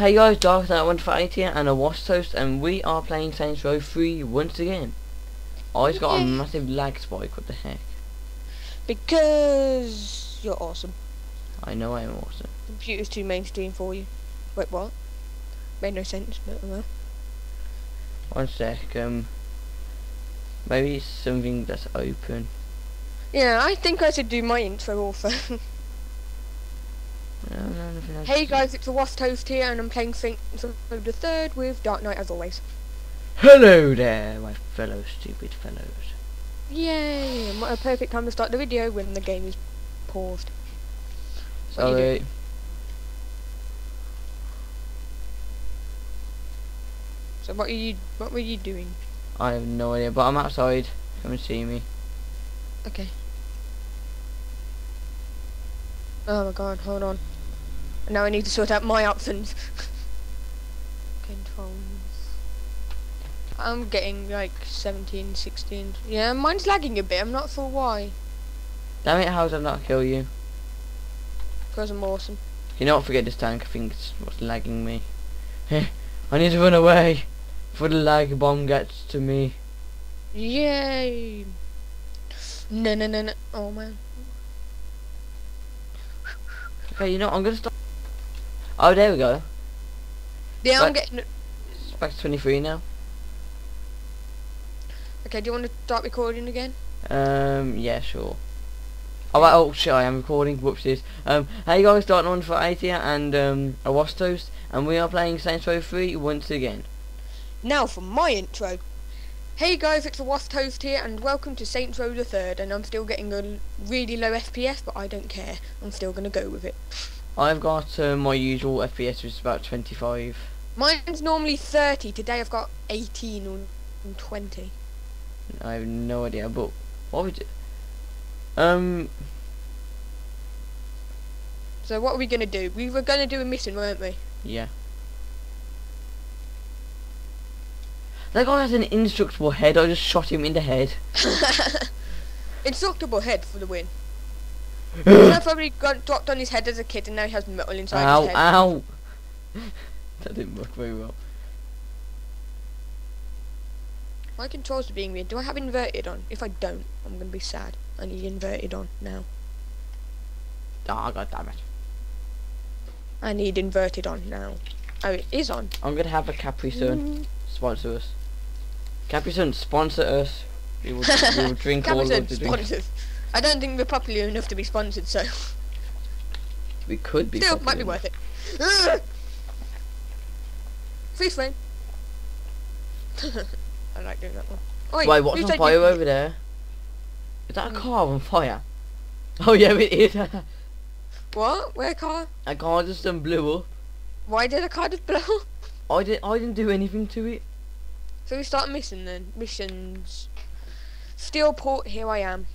Hey guys, Dark Knight 158 here and AwashToast and we are playing Saints Row 3 once again. I just got a massive lag spike, what the heck. Because you're awesome. I know I am awesome. Computer's too mainstream for you. Wait, what? Made no sense, but oh well. One sec, um... Maybe it's something that's open. Yeah, I think I should do my intro also. No, no, nothing else hey guys, it's the Wasp Toast here, and I'm playing Saints Row the Third with Dark Knight as always. Hello there, my fellow stupid fellows. Yay! What a perfect time to start the video when the game is paused. What are you Sorry. So what are you? What were you doing? I have no idea, but I'm outside. Come and see me. Okay. Oh my god, hold on. Now I need to sort out my options. Controls. I'm getting like 17, 16. Yeah, mine's lagging a bit. I'm not sure why. Damn it, how did I not kill you? Because I'm awesome. You know what, forget this tank, I think it's what's lagging me. I need to run away before the lag bomb gets to me. Yay! No, no, no, no. Oh man. Okay, you know, I'm gonna stop. Oh, there we go. Yeah, I'm getting. It's back to 23 now. Okay, do you want to start recording again? Um, yeah, sure. Oh, right, oh shit, I am recording. Whoopsies. Um, hey guys, starting on for 80 and um, a Wasp Toast, and we are playing Saints Row 3 once again. Now for my intro. Hey guys, it's the Wasp Toast here, and welcome to Saints Row the Third. And I'm still getting a really low FPS, but I don't care. I'm still gonna go with it. I've got uh, my usual FPS, which is about 25. Mine's normally 30. Today I've got 18 or or 20. I have no idea, but what do? Um, So what are we gonna do? We were gonna do a mission, weren't we? yeah. That guy has an indestructible head. I just shot him in the head. Indestructible head for the win. I probably got dropped on his head as a kid, and now he has metal inside ow, his head. ow. ow! that didn't work very well. My controls are being weird. Do I have inverted on? If I don't, I'm gonna be sad. I need inverted on now. Ah, god damn it. I need inverted on now. Oh, it is on. I'm gonna have a Capri Sun sponsor us. Capri Sun sponsor us. We will, we will drink all of the drink. I don't think we're popular enough to be sponsored, so We could be. still might be worth it. Ugh. Freeze frame. I like doing that one. Oi, Wait, what's on fire over there? Is that a Mm. car on fire? Oh yeah, it is. What? Where car? a car just um, blew up. Why did a car just blow? up? I didn't. I didn't do anything to it. So we start mission then. Missions. Steelport, here I am.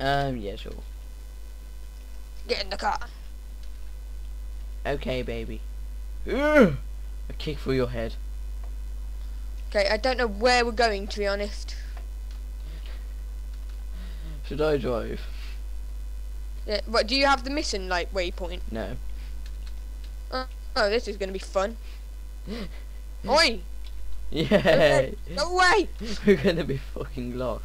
Um, yeah, sure. Get in the car. Okay, baby. Ugh. A kick through your head. Okay, I don't know where we're going to be honest. Should I drive? Yeah, but do you have the mission like waypoint? No. Oh, this is gonna be fun. Oi! Yeah. Go away! We're gonna be fucking lost.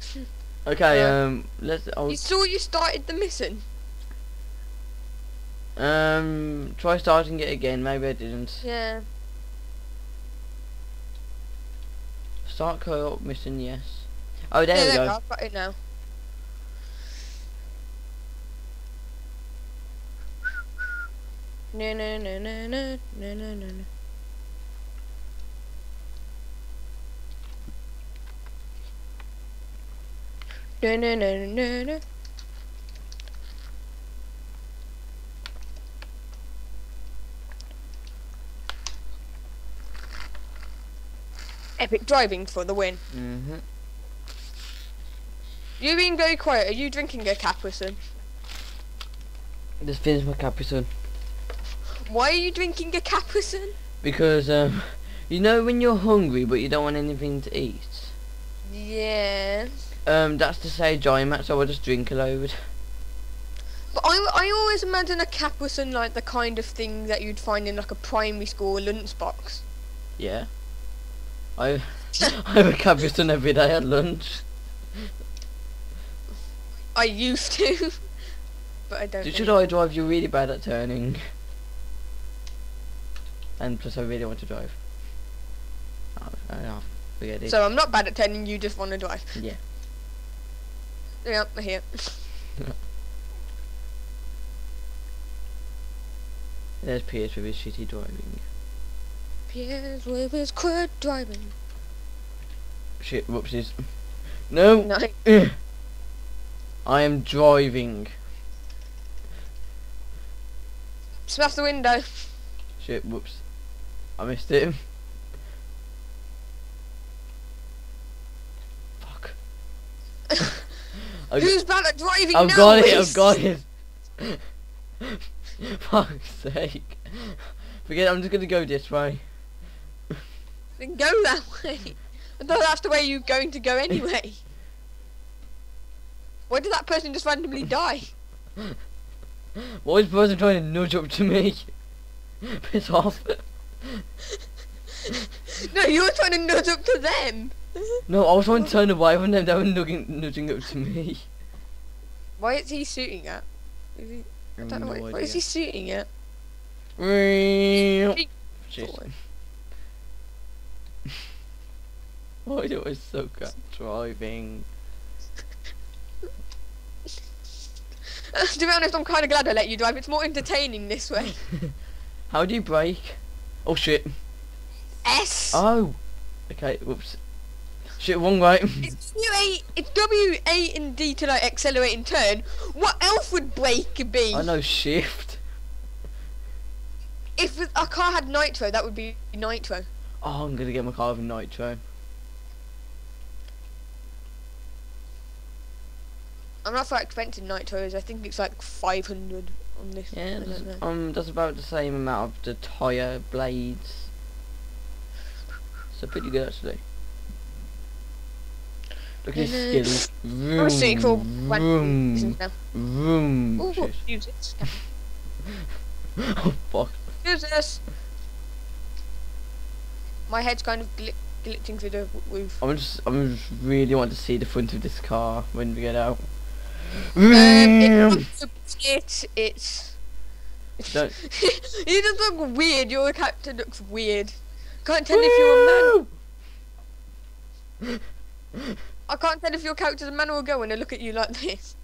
Okay, Uh, um, let's. I'll, You saw you started the mission. um, try starting it again. Maybe I didn't. Yeah. Start co-op mission, yes. Oh, there yeah, we there go. I've got it now. No no no no no no no no no. No no no no. Epic driving for the win. Mm-hmm. You've been very quiet. Are you drinking a Capri-Sun? Just finish my Capri Why are you drinking a Capri-Sun? Because, um, you know when you're hungry but you don't want anything to eat? Yeah. Um, that's to say giant Matt, so I'll just drink a load. But I, I always imagine a cap was in like the kind of thing that you'd find in like a primary school lunchbox. Yeah. I I have a Capri-Sun every day at lunch. I used to, but I don't. Did should I drive? You're really bad at turning. And plus, I really want to drive. Oh, oh, forget it. So I'm not bad at turning. You just want to drive. yeah. Yeah, I hear. There's Pierce with his shitty driving. Pierce with his quit driving. Shit, whoopsies. No! No. I am driving. Smash the window. Shit, whoops. I missed it. Fuck. I, Who's bad at driving I've now? got it, I've got it. Fuck's sake. Forget it, I'm just gonna go this way. Then go that way. I thought that's the way you're going to go anyway. Why did that person just randomly die? Why is the person trying to nudge up to me? Piss off. No, you were trying to nudge up to them. No, I was trying to turn away from them, they were nudging, nudging up to me. Why is he shooting at? Is he, I don't know. What, what is he shooting at? idea. Why do I suck at driving? to be honest, I'm kind of glad I let you drive. It's more entertaining this way. How do you brake? Oh shit. S. Oh. Okay, whoops. Shit, wrong way. It's W A. It's W A and D to like accelerate and turn. What else would brake be? I know shift. If a car had nitro, that would be nitro. Oh, I'm gonna get my car with nitro. I'm not for expensive nitros. I think it's like 500 on this. Yeah, I don't that's, um, that's about the same amount of the tyre blades. So pretty good actually. Look at his Yeah. skills. I'm a sequel. Vroom, One vroom, season vroom. Ooh, Shit. use it. oh fuck. Use this. My head's kind of gl- glitching through the roof. I'm just, I'm just really want to see the front of this car when we get out. Um, Vroom. it's it's. Don't- you just look weird. Your character looks weird. Can't tell if you're a man. I can't tell if your character's a man or a girl when they look at you like this.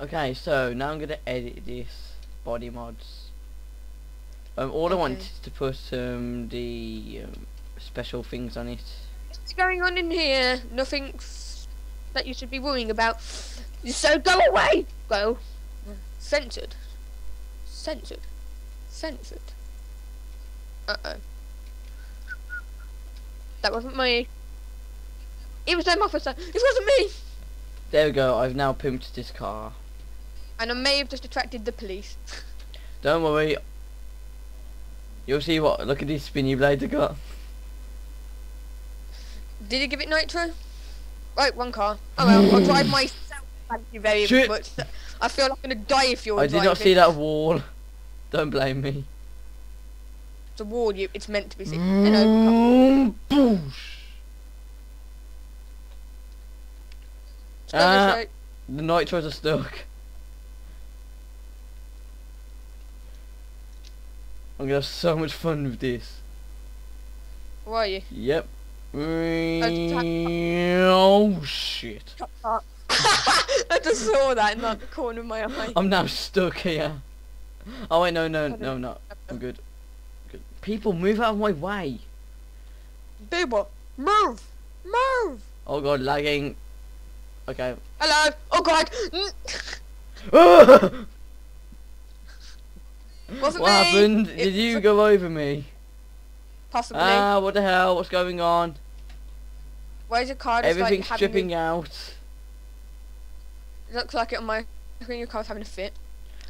Okay, so now I'm gonna edit this body mods. Um, all I want is to put um the um, special things on it. What's going on in here? Nothing that you should be worrying about. So go away. Go. Censored. Censored. Censored. Uh oh. That wasn't me. It was them officer. It wasn't me. There we go. I've now pimped this car. And I may have just attracted the police. Don't worry. You'll see what. Look at these spinny blades I got. Did you give it nitro? Right, one car. Oh well, I'll drive myself. Thank you very much. I feel like I'm gonna die if you're I did driving. not see that wall. Don't blame me. A wall. You. It's meant to be seen. An overcome. Vroom, boosh. Let's go this Ah. way. The nitros are stuck. I'm gonna have so much fun with this. Where are you? Yep. Oh shit. I just saw that in the corner of my eye. I'm now stuck here. Oh wait, no, no, no, no. I'm good. People, move out of my way. People, move, move. Oh god, lagging. Okay. Hello. Oh God. Mm. what Wasn't me. happened? It Did you go over me? Possibly. Ah, what the hell? What's going on? Where's your car? Just, like, Everything's having stripping a- out. It looks like it on my screen. Your car's having a fit.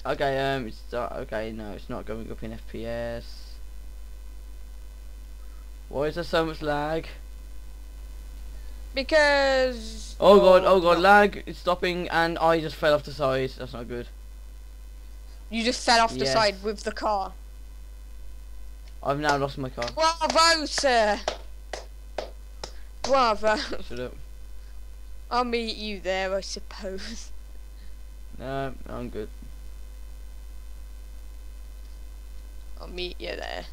Okay, um, it's uh, okay. No, it's not going up in FPS. Why is there so much lag? Because. Oh god, oh god, no. lag, it's stopping, and I just fell off the side. That's not good. You just fell off the Yes. side with the car. I've now lost my car. Bravo, sir. Bravo. Shut up. I'll meet you there, I suppose. No, I'm good. I'll meet you there.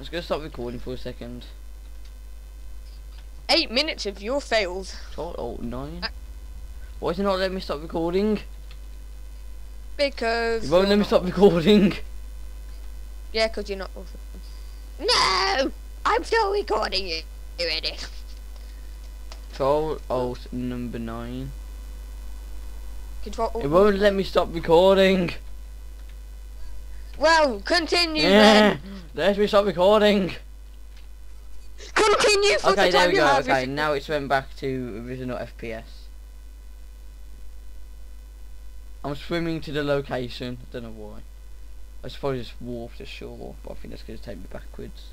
I'm just gonna stop recording for a second. Eight minutes of your fails. Oh, oh, nine. Uh, Why is it not letting me stop recording? Because. It won't let me stop recording. Yeah, because you're not. No! I'm still recording you. You idiot. Control Alt number nine. Control. Alt, It won't let me stop recording. Well, continue Yeah, then. let me stop recording. Continue for Okay, the there we go. Okay, now it's went back to original FPS. I'm swimming to the location. I don't know why. I suppose just warp to shore, but I think that's going to take me backwards.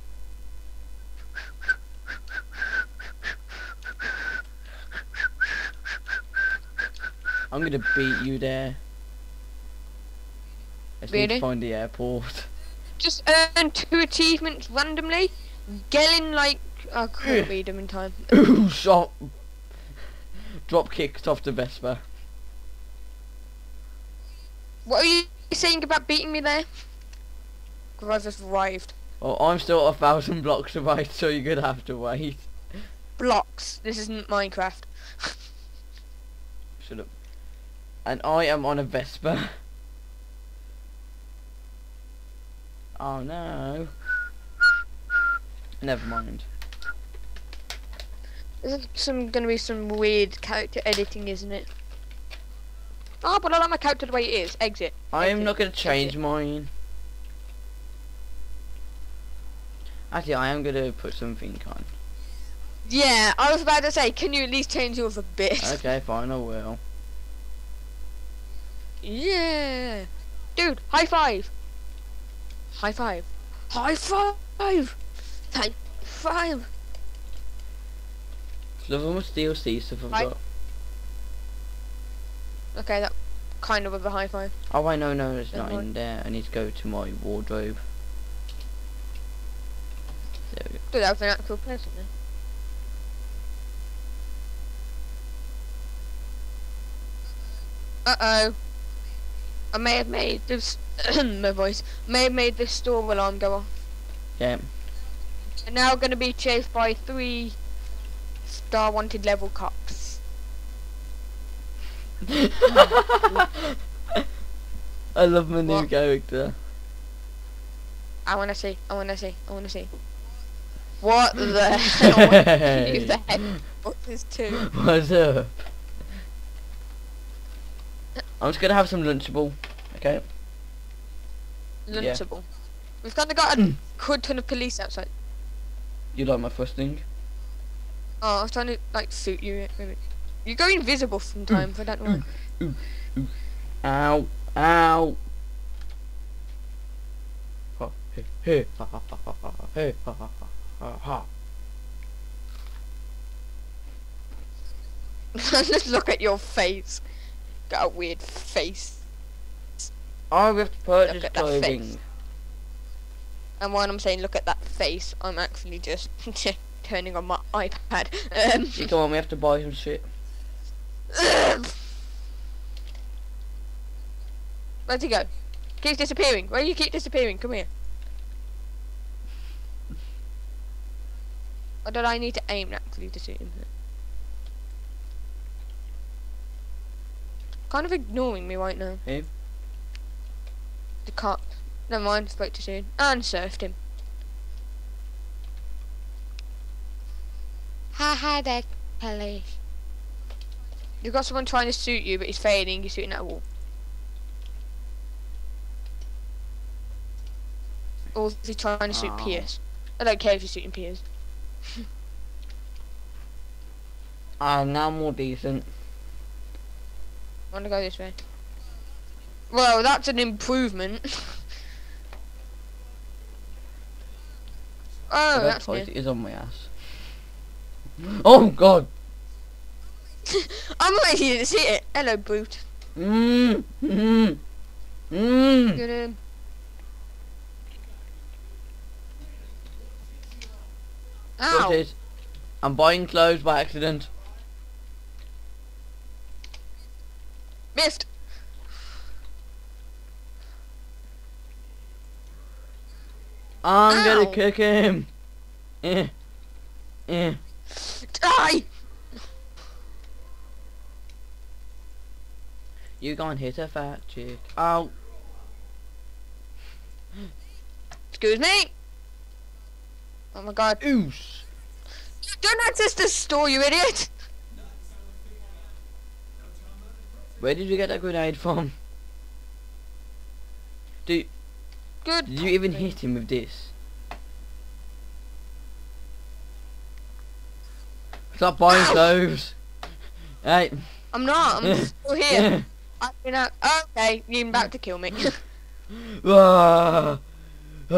I'm gonna beat you there. Let's need to find the airport. Just earn two achievements randomly. Getting like I can't read them in time. Ooh, shot. Drop kicked off the Vespa. What are you saying about beating me there? Because I've just arrived. Oh, I'm still a thousand blocks away, so you're gonna have to wait. Blocks. This isn't Minecraft. Shut up. And I am on a Vespa. Oh no. Never mind. This is some gonna be some weird character editing, isn't it? Oh, but I like my character the way it is. Exit. I am not gonna change mine. Actually, I am gonna put something on. Yeah, I was about to say, can you at least change yours a bit? Okay, fine, I will. Yeah. Dude, high five. High five. High five. High five. Love them with DLC stuff I've got. Okay, that kind of was a high five. Oh wait, no, no, it's not Never in there. I need to go to my wardrobe. There we go. Dude, that was an actual person then. Uh oh. I may have made this my voice. May have made this store alarm go off. Yeah. And now gonna be chased by three star wanted level cops. I love my new What? character. I wanna see, I wanna see, I wanna see. What the hell? Who? What's this too? What's up? I'm just gonna have some Lunchable. Okay. Yeah. Lunchable. We've kinda got a mm. good ton of police outside. You like my thrusting? Oh, I was trying to like suit you. You go invisible sometimes. I don't know. why. Ow! Ow! Ha, hey, hey, ha, ha, ha, ha, ha, ha, hey, ha, ha, ha, ha, ha. Just look at your face. Got a weird face. Oh, we have to purchase Look clothing. And when I'm saying look at that face, I'm actually just turning on my iPad. Um, come on, we have to buy some shit. Where'd he go? Keeps disappearing. Where do you keep disappearing? Come here. Or did I need to aim actually to shoot him? Kind of ignoring me right now. Who? The cop. Never mind, spoke too soon. And surfed him. Ha ha there, police. You've got someone trying to shoot you, but he's failing. You're shooting at a wall. Or is he trying to shoot Oh. Pierce? I don't care if you're shooting Pierce. I'm ah, now more decent. I want to go this way. Well, that's an improvement. oh, that that's place new. is on my ass. Oh god. I'm ready to see it. Hello, brute. Mmm. Mmm. Mmm. Get in. Ow. What is? I'm buying clothes by accident. Missed. I'm Ow. gonna kick him. Eh. Eh. Die. You gonna hit a fat chick. Oh. Excuse me. Oh my god. Oos. Don't access the store, you idiot. Where did you get that grenade from? Dude, Good. did you even hit him with this? Stop buying clothes. Hey. I'm not. I'm still here. I've been out. Okay, you're about to kill me. Ah. Return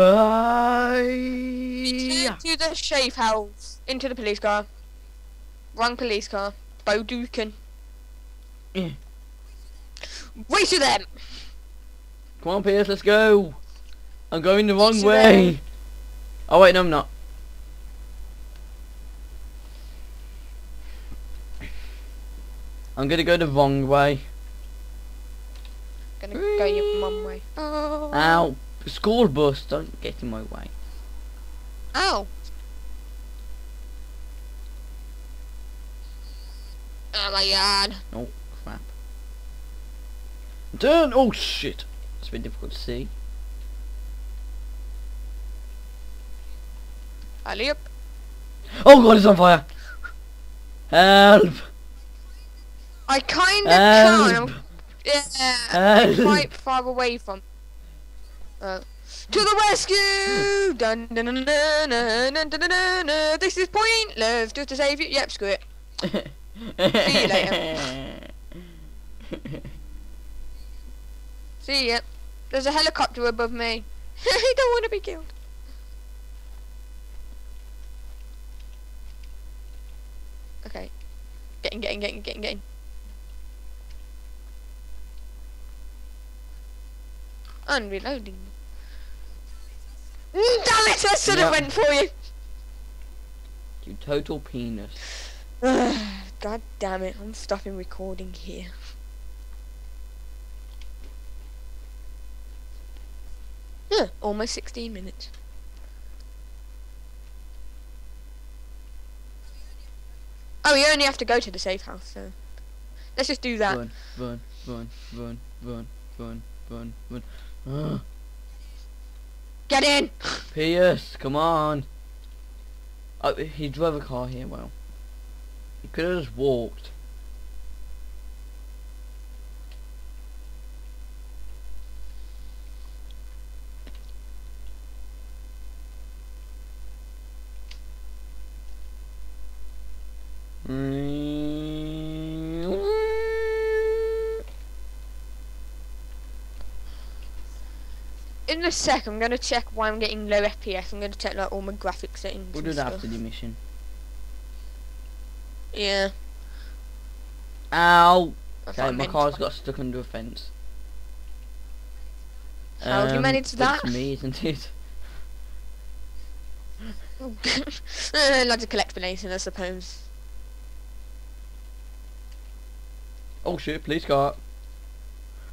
Ay. to the shave house. Into the police car. Wrong police car. Bo Dukin. Wait to them. Come on, Pierce, let's go. I'm going the wrong way. down. Oh wait, no, I'm not. I'm gonna go the wrong way. Gonna go your mum way. Oh. Ow! School bus, don't get in my way. Ow. Oh my god. Oh crap! Turn! Oh shit! It's been difficult to see. Alley up. Oh god, it's on fire! Help! I kinda Help! can. I'm, yeah. Help! quite far away from. Uh, to the rescue! Dun, dun, dun, dun, dun, dun, dun, dun, dun. This is pointless. Just to save you. Yep, screw it. See you later. See ya. There's a helicopter above me. I don't want to be killed. Okay. Getting, getting, getting, getting, getting. Unreloading. Mm, Damn it! I should have went for you. you total penis. God damn it! I'm stopping recording here. Huh, almost 16 minutes. Oh, you only have to go to the safe house, so let's just do that. Run, run, run, run, run, run, run, run. Get in! Pierce, come on. Oh, he drove a car here. Well, he could have just walked. A sec, I'm gonna check why I'm getting low FPS. I'm gonna check like all my graphic settings. We'll do that stuff. after the mission. Yeah. Ow! that's Okay, my car's got stuck under a fence. How have you um, manage managed that's that? me, isn't it? logical explanation, I suppose. Oh shit, police car.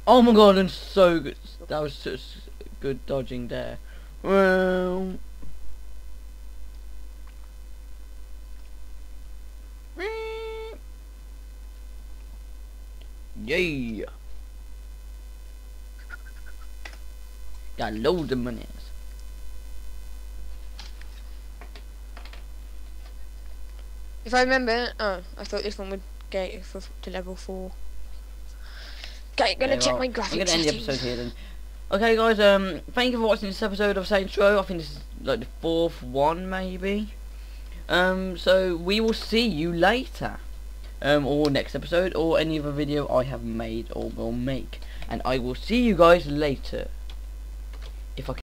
Oh my god, I'm so good. That was such good dodging there. Well. Yeah. Got loads of monies. If I remember, oh, I thought this one would get it for, to level four. Okay, gonna Okay, check well, my I'm graphics gonna end the settings. episode here then. Okay, guys. Um, thank you for watching this episode of Saints Row. I think this is like the fourth one, maybe. Um, so we will see you later. Um, or next episode, or any other video I have made or will make, and I will see you guys later. If I can